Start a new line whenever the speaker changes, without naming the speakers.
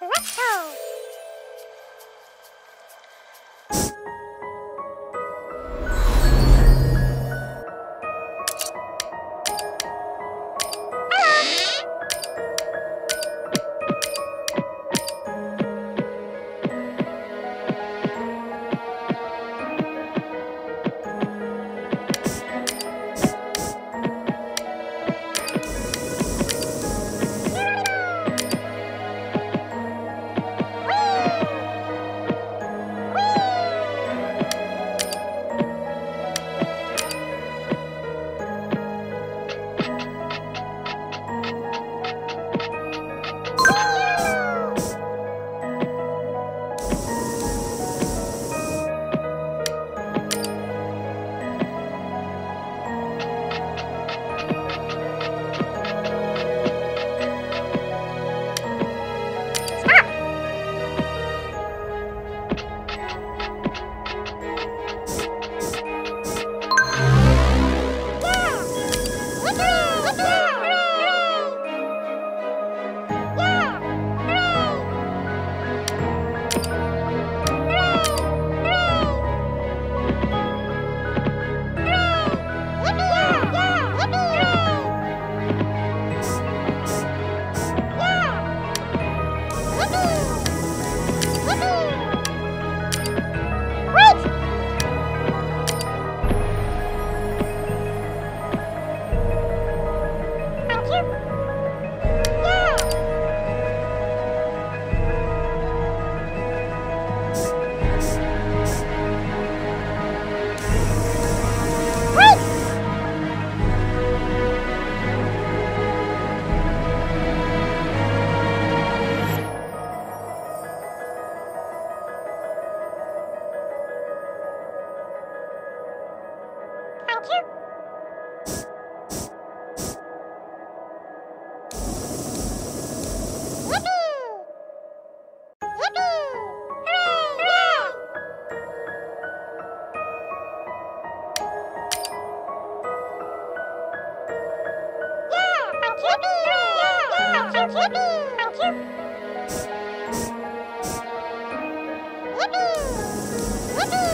Let's go! too. Woohoo!